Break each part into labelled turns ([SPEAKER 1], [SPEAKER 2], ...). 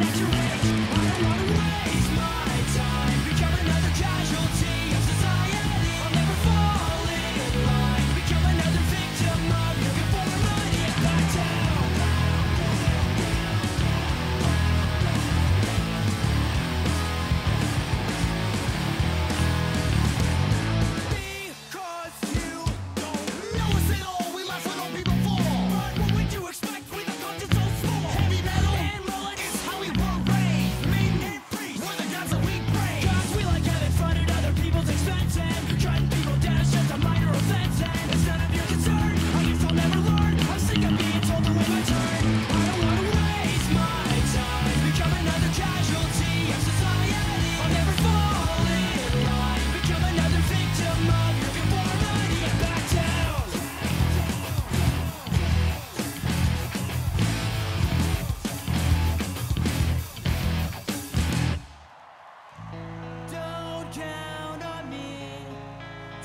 [SPEAKER 1] Bitch,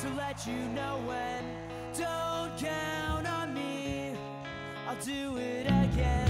[SPEAKER 1] to let you know when. Don't count on me, I'll do it again.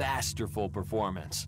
[SPEAKER 2] masterful performance.